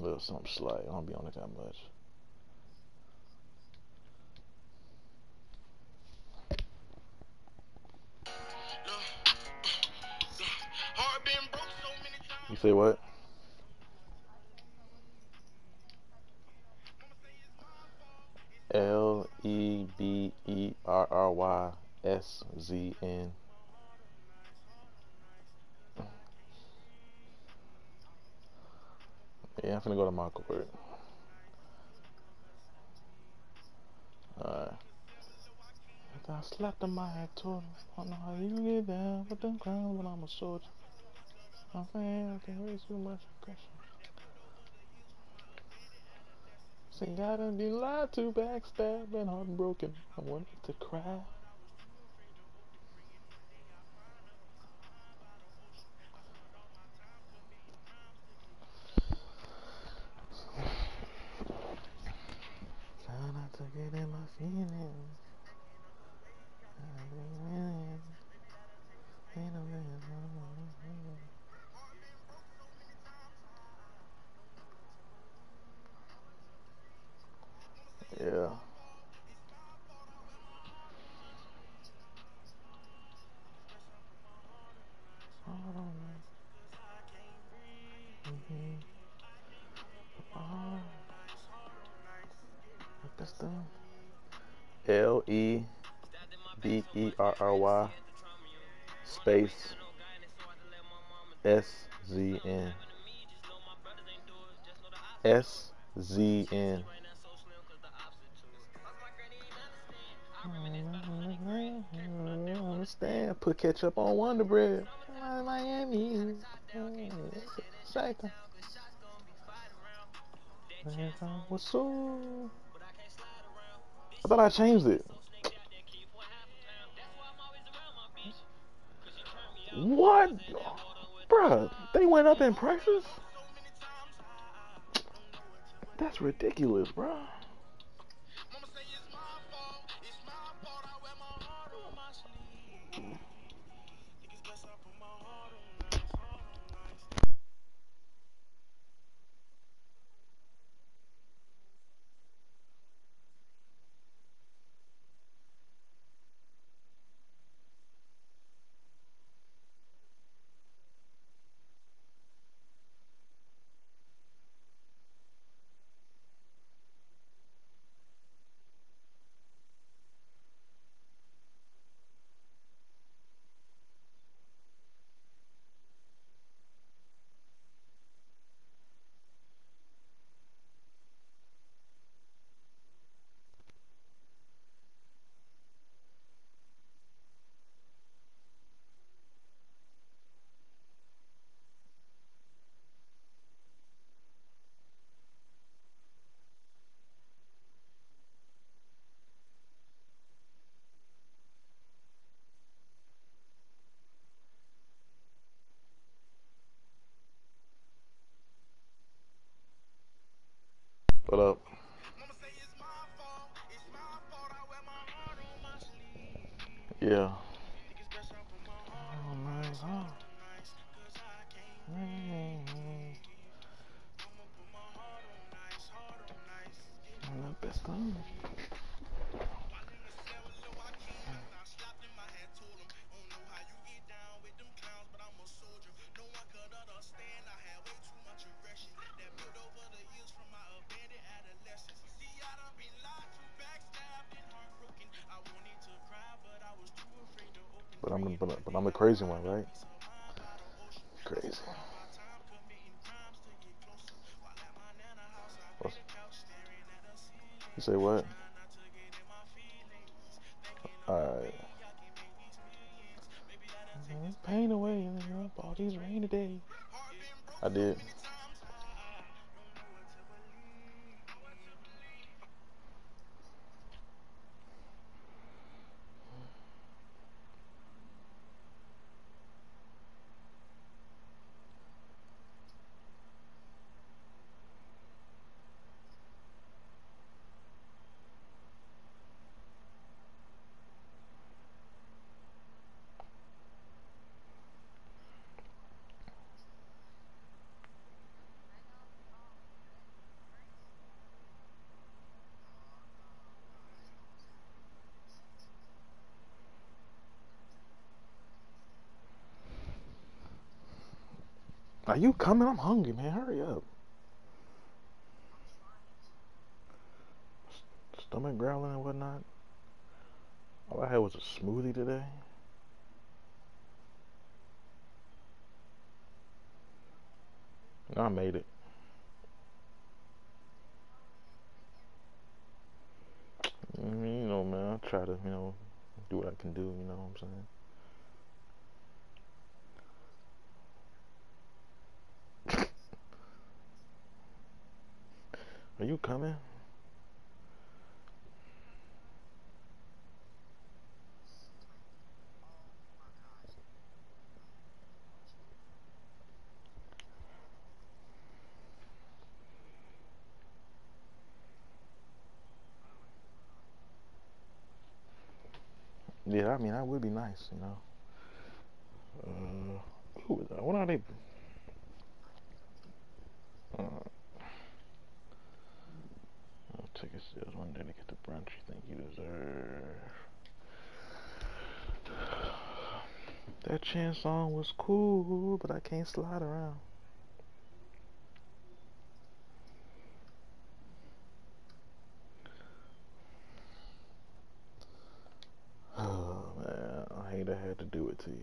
a little something slight. I don't be on it that much. You say what? I'm gonna go to my court. Alright. I slapped on my head, him, I don't know how you get down, but them crowns when I'm a soldier. I'm saying I can't raise too much aggression. Say I done been lied to, backstabbed, and heartbroken. I wanted to cry. Try not to get in my feelings. R Y space S Z N S Z N. Understand? Put ketchup on Wonder Bread. Miami. Shaker. What's up? I thought I changed it. What? Bruh, they went up in prices? That's ridiculous, bruh. But I'm but, but I'm the crazy one, right? Crazy. Say what? Are you coming? I'm hungry, man. Hurry up. Stomach growling and whatnot. All I had was a smoothie today. I made it. You know, man, I try to, you know, do what I can do, you know what I'm saying? Are you coming? Yeah, I mean, that would be nice, you know. Uh, who, what are they? Uh, Take a sales one day to get the brunch you think you deserve. That chance song was cool, but I can't slide around. Oh man, I hate I had to do it to you.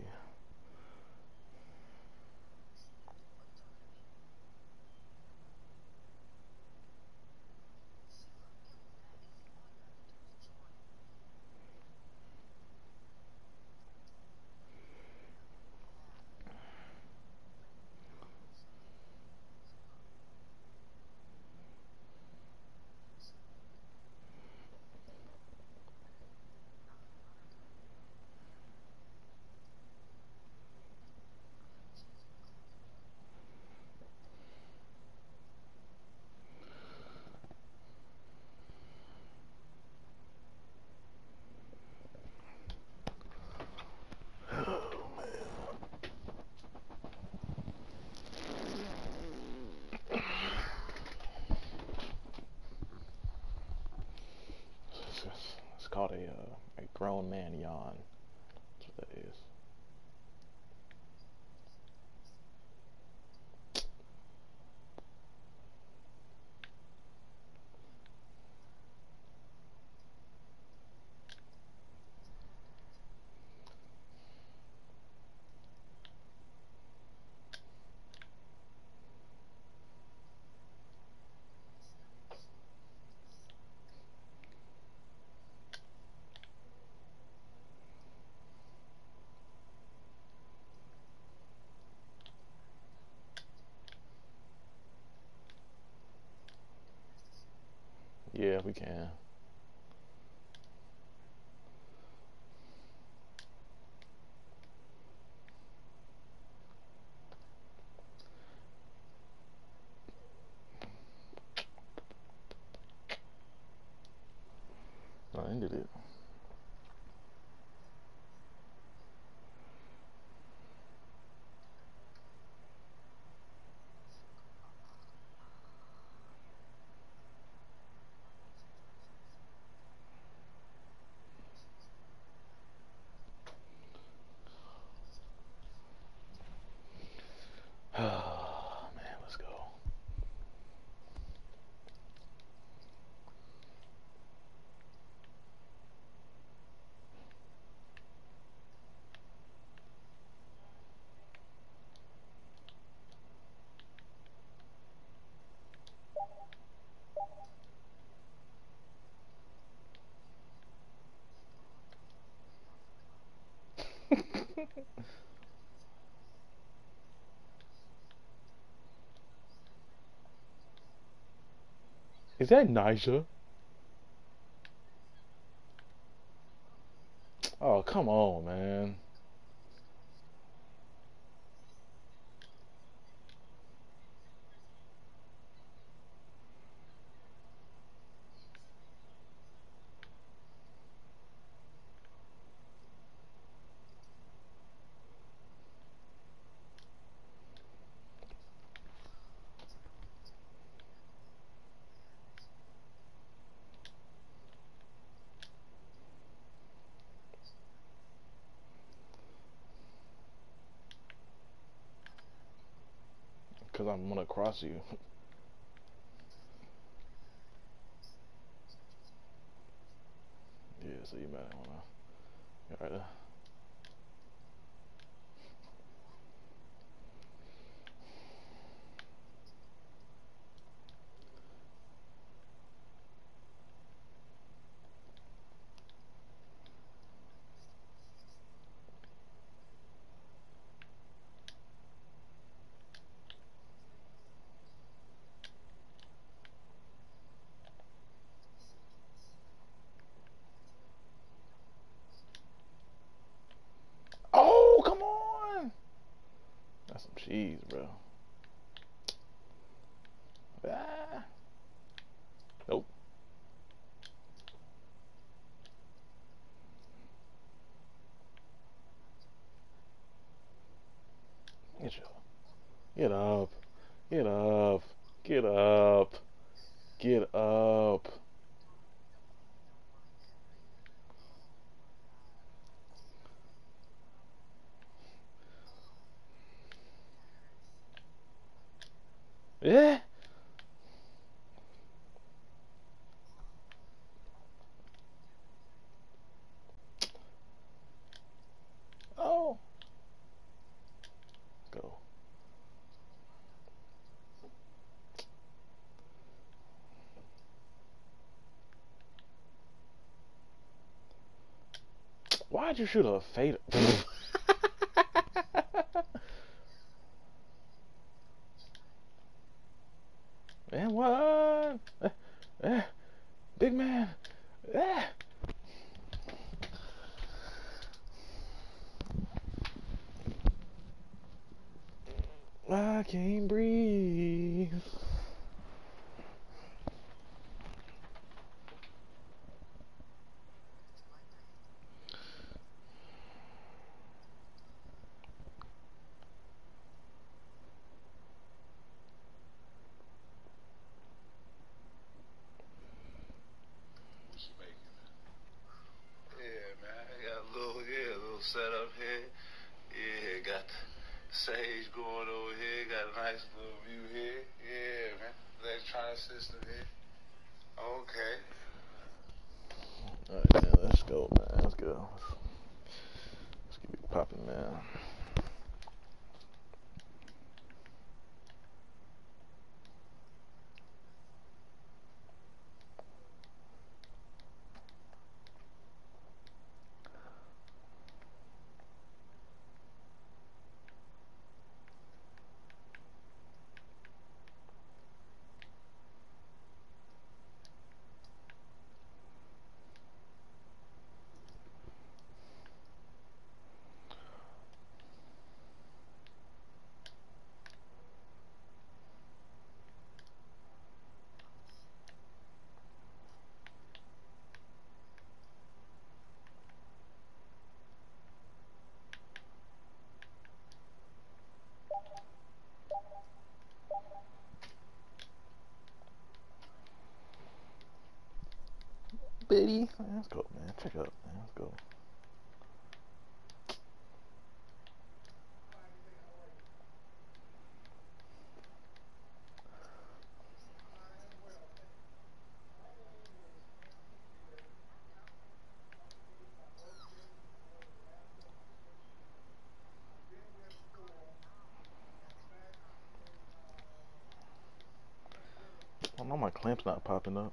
It's, it's, it's called a, uh, a grown man yawn. That's what that is. Yeah, we can. I ended it. Oh man, let's go. Is that Nija? Oh, come on, man. I'm gonna cross you. yeah, so you might wanna. Alright. Jeez, bro. Why'd you shoot a fatal? buddy. Let's go, man. Check out, man. Let's go. I know my clamp's not popping up.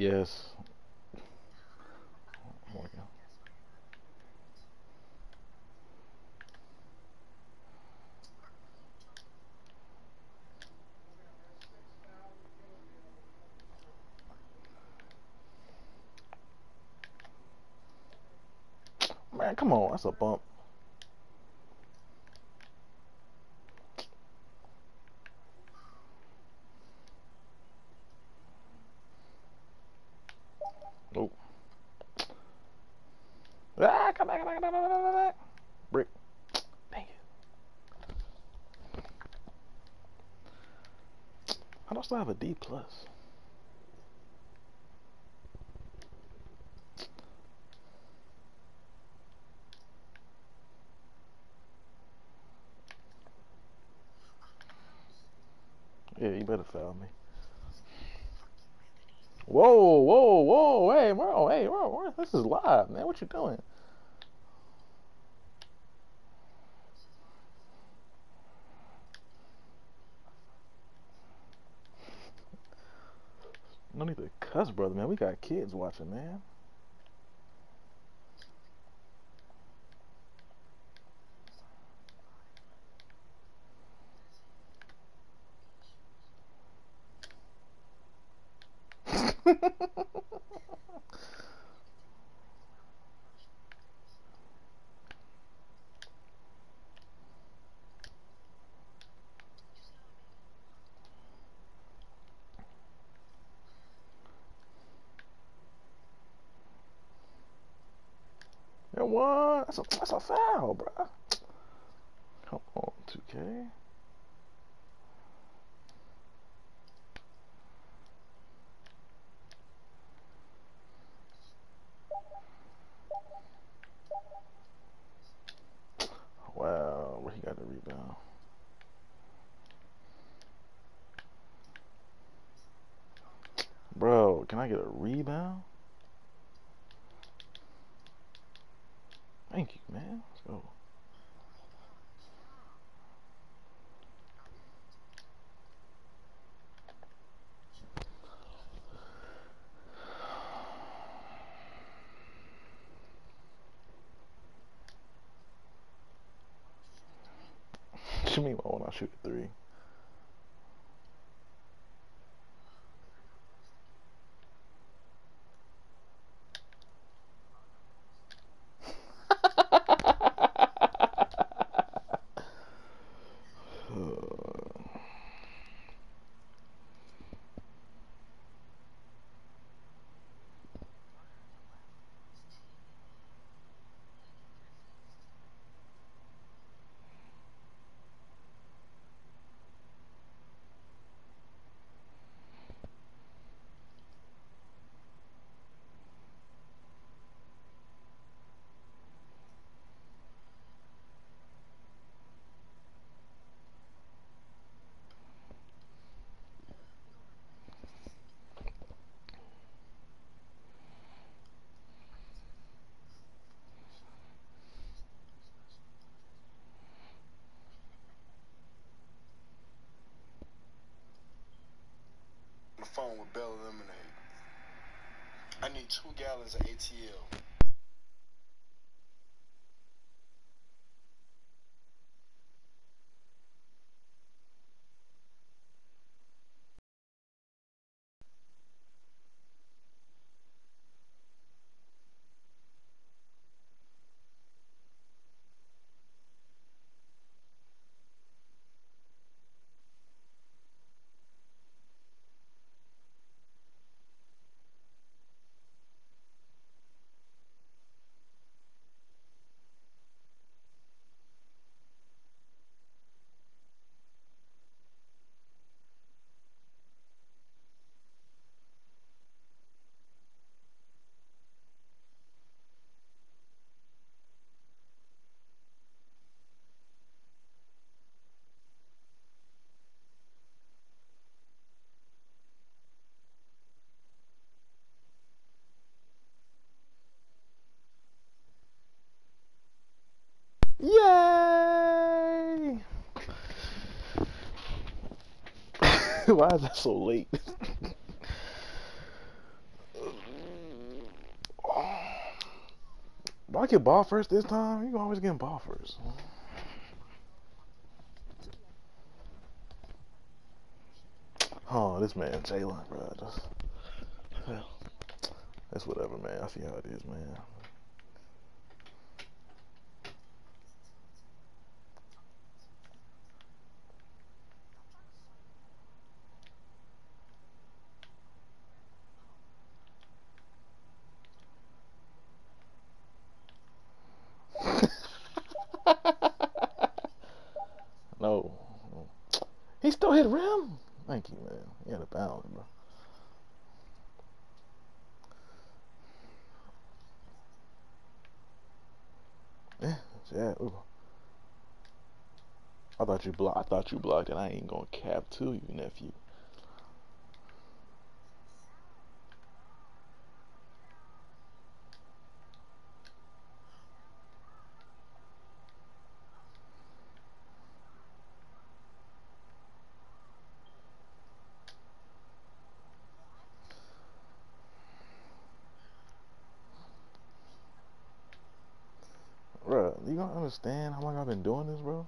Yes. Man, come on, that's a bump. Oh. Ah, come back, come back, come back, come back, come back. Brick. Dang it. I don't still have a D plus. Yeah, you better foul me. Whoa, whoa, whoa, hey, bro, hey, bro, this is live, man. What you doing? No need to cuss, brother, man. We got kids watching, man. That one, that's foul, bro. Come on, 2K. Wow, where he got the rebound. Bro, can I get a rebound? Thank you, man. Let's go. What you mean when I shoot a three? the phone with Bell Lemonade. I need two gallons of ATL. Why is that so late? Do I get ball first this time? You always getting ball first. Oh, this man Jalen, bro. That's, that's whatever, man. I see how it is, man. Thought you blocked. I thought you blocked, and I ain't gonna cap to you, nephew. Bro, you don't understand how long I've been doing this, bro?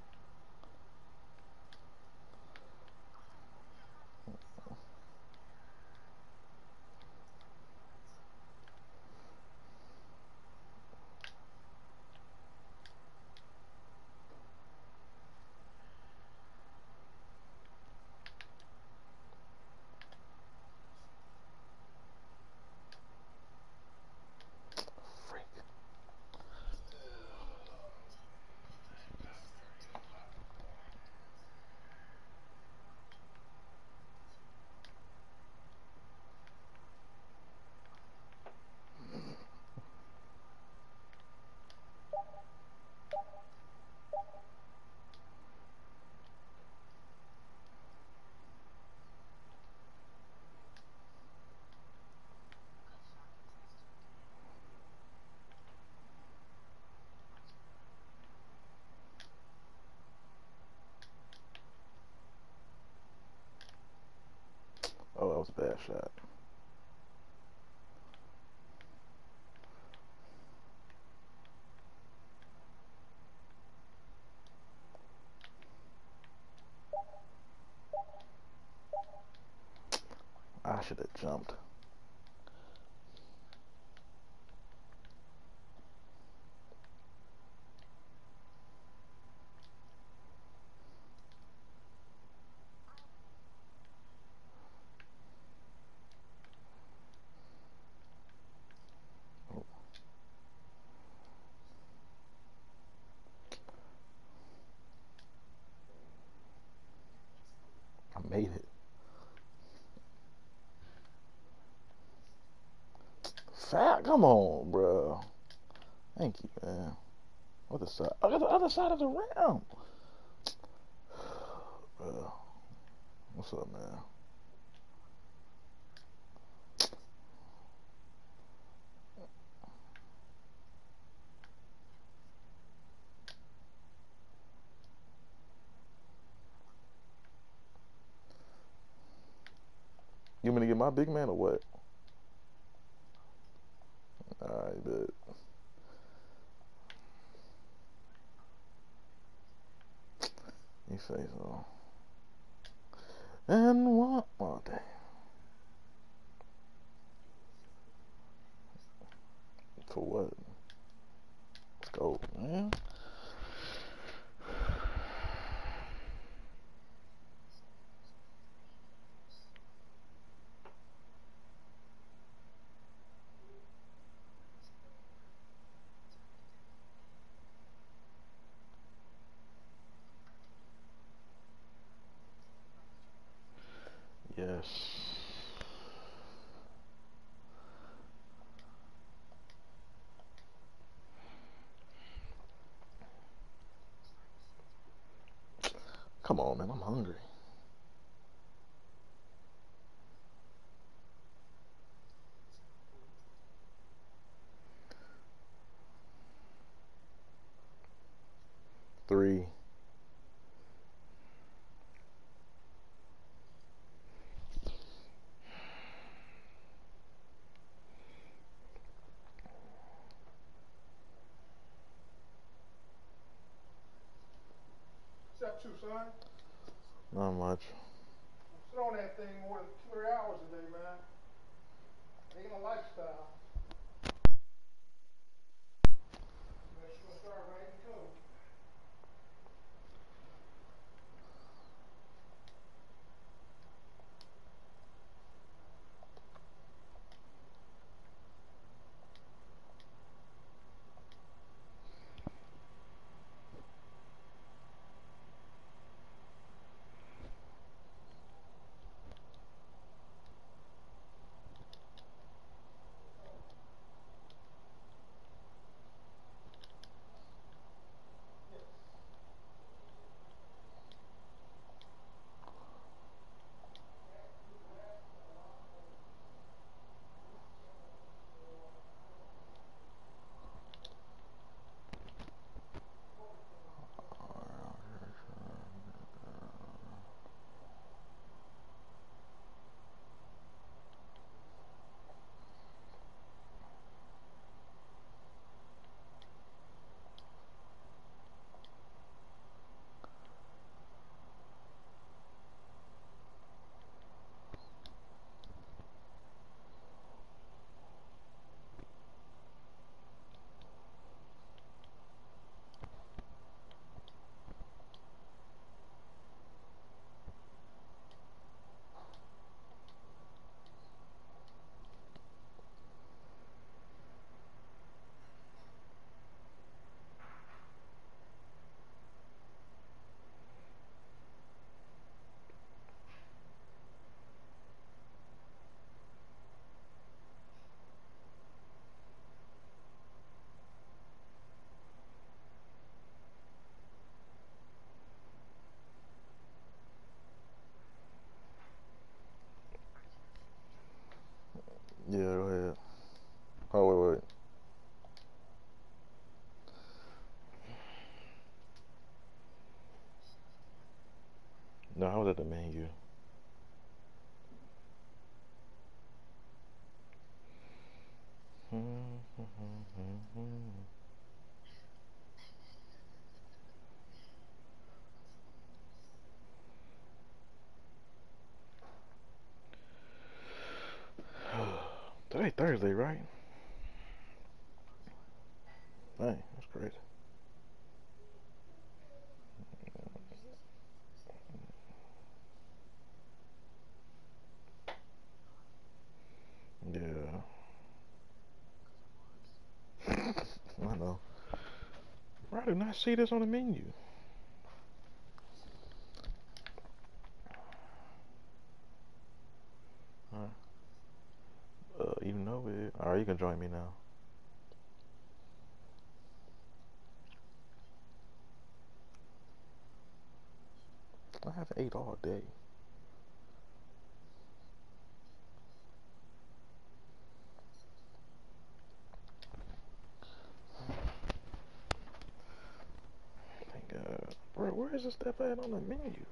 Freak. Oh, that was a bad shot. I should have jumped. I made it. Fat, come on, bro. Thank you, man. Other side. I got the other side of the rim. Bro. What's up, man? You want me to get my big man or what? Alright, bet. You say so. Oh. And what? Oh, dang. For what? Let's go, man. Yes. Come on, man. I'm hungry. Three. You, son? I see this on the menu. Alright. Uh, even though it. Alright, you can join me now. I haven't ate all day. Thank God. Bro, where is the stuff at on the menu?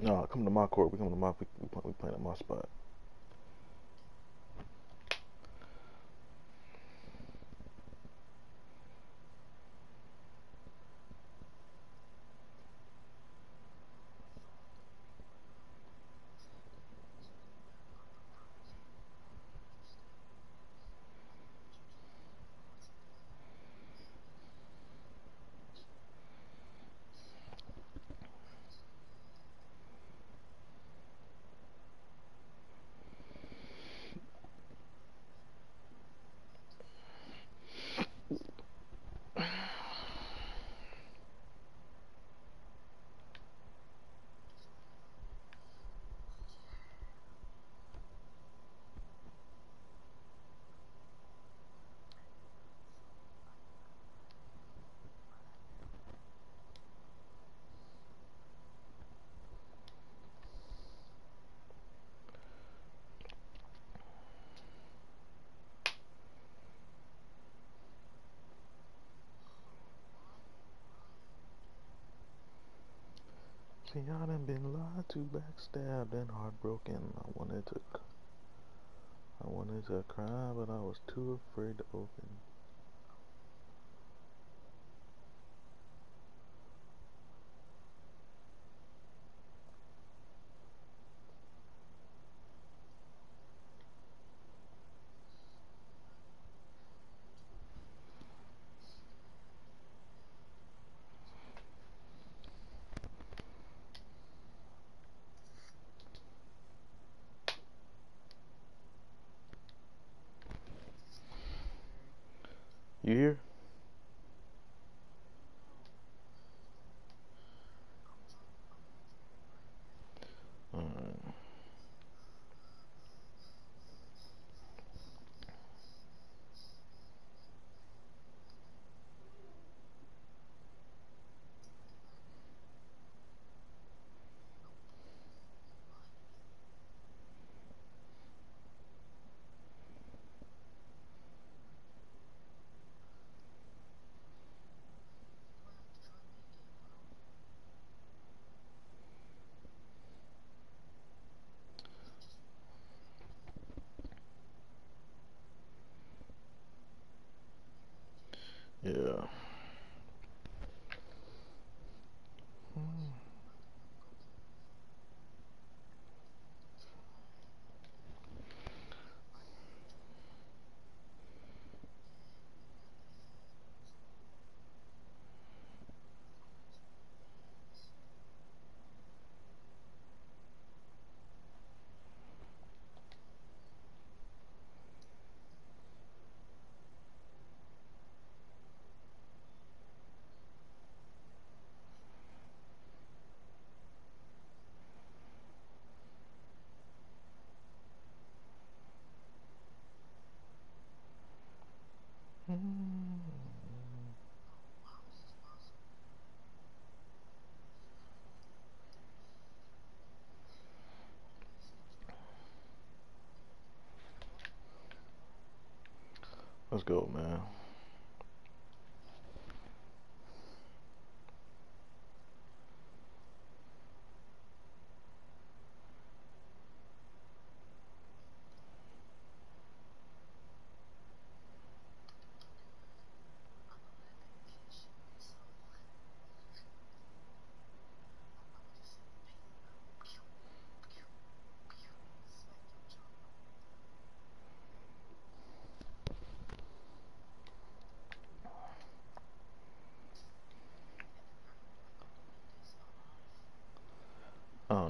No, come to my court. We come to my. We, we, we playing at my spot. See, I done been lied to, backstabbed, and heartbroken. I wanted to, I wanted to cry, but I was too afraid to open. Let's go, man.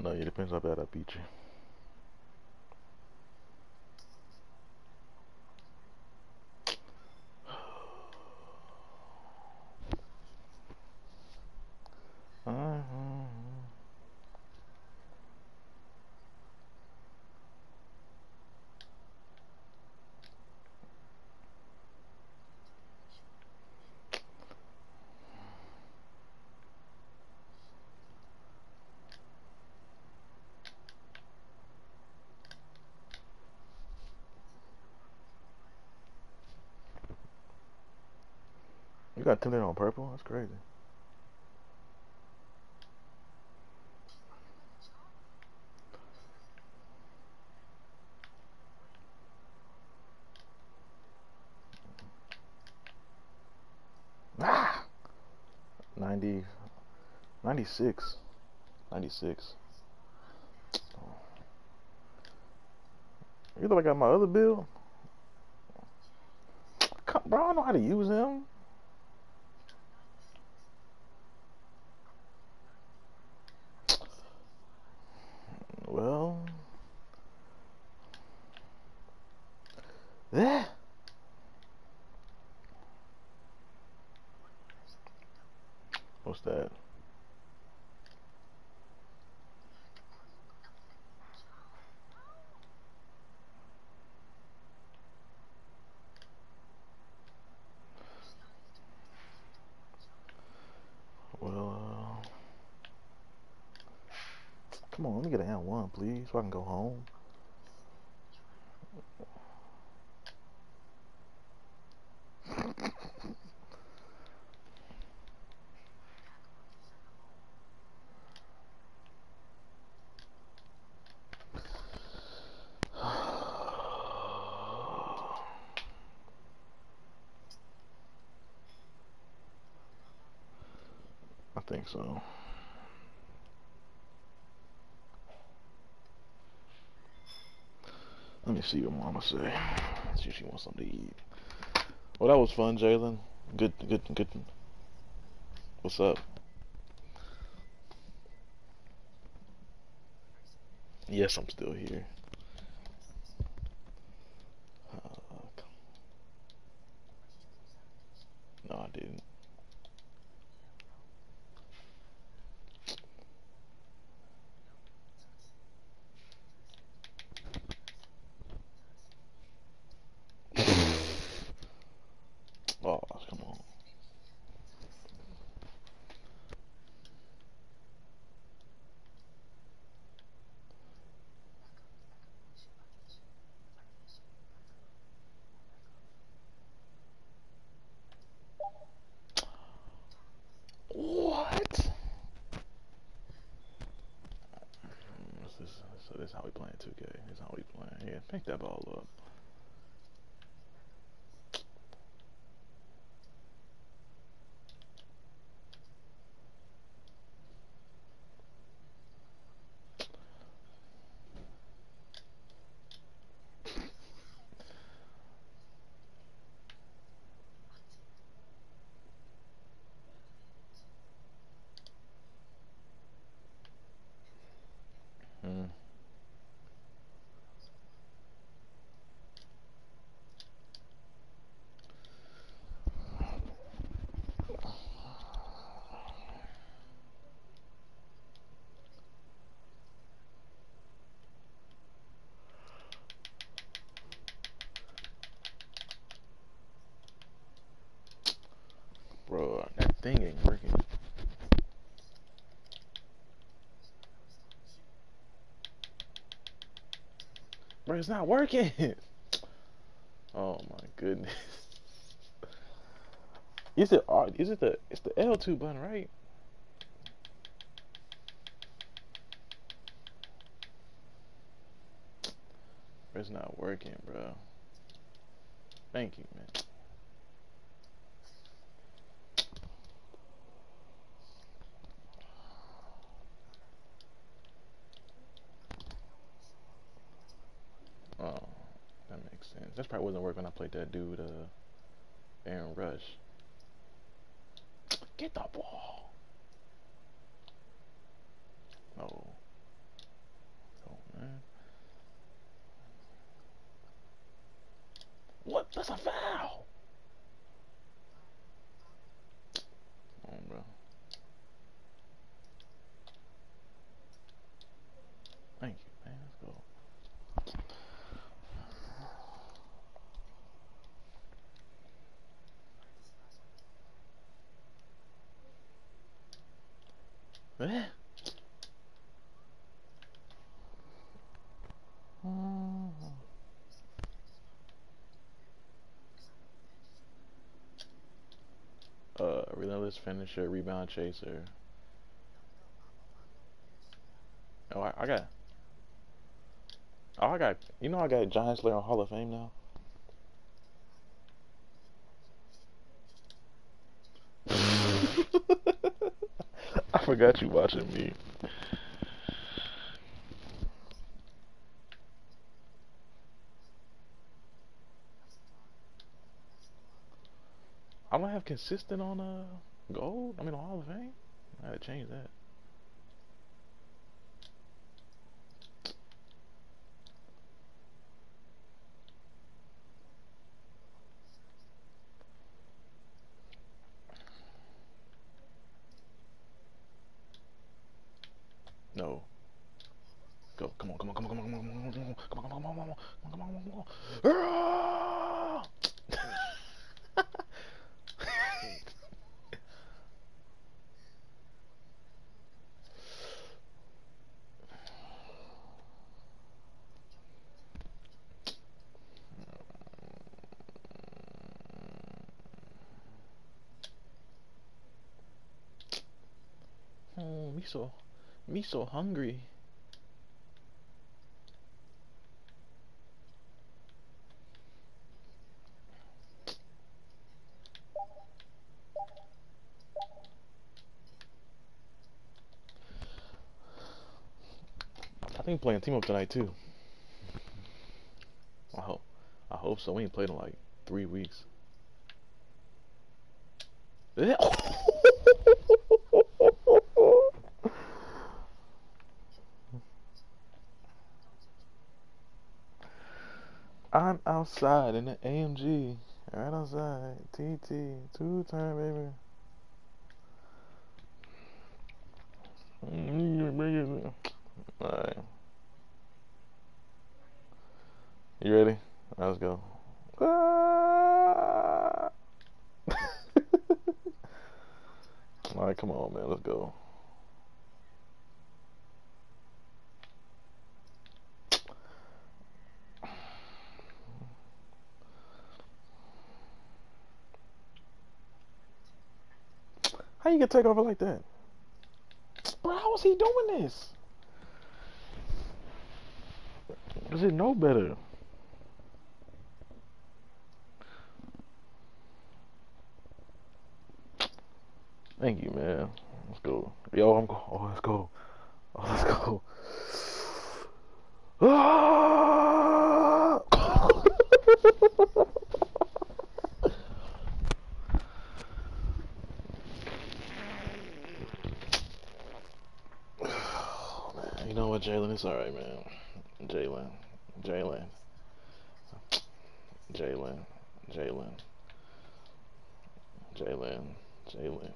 Don't know. It depends how bad I beat you. Got Tinder on purple? That's crazy. Ah! 90, 96. 96. You like I got my other bill. Come, bro, I know how to use him. Well, yeah. What's that? Well, uh, come on, let me get an N1, please, so I can go home. I think so. Let me see what Mama say. See if she wants something to eat. Well, that was fun, Jalen. Good, good, good. What's up? Yes, I'm still here. Uh, didn't. oh, come on. What? This is, so this is how we playing 2K. This is how we playing. Yeah, pick that ball up. Hmm. Bro, that thing ain't working. Bro, it's not working. Oh my goodness. Is it R? Is it the? It's the L2 button, right? It's not working, bro. Thank you, like that dude, uh, Aaron Rush. Get the ball. Eh? Uh, relentless finisher, rebound chaser. Oh, I, I got. Oh, I got. You know, I got Giants Slayer on Hall of Fame now. Forgot you watching me. I don't have consistent on uh gold. I mean on Hall of Fame. I gotta change that. Oh, me so, me so hungry. Playing team up tonight too. I hope. I hope so. We ain't played in like three weeks. I'm outside in the AMG Right outside. TT. Two time, baby. Mm, Alright. You ready? let's go. Alright, come on, man. Let's go. How you get take over like that? Bro, how is he doing this? Does it know better? Thank you, man. Let's go. Yo, I'm go. Oh, let's go. Oh, let's go. Ah! Jalen, it's alright, man. Jalen, Jalen, Jalen, Jalen, Jalen, Jalen,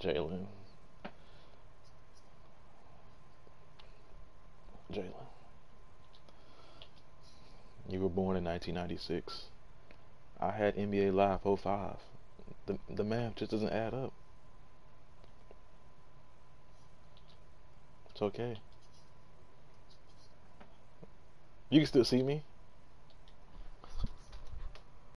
Jalen, Jalen. You were born in 1996. I had NBA Live 05. The, the math just doesn't add up. It's okay. You can still see me.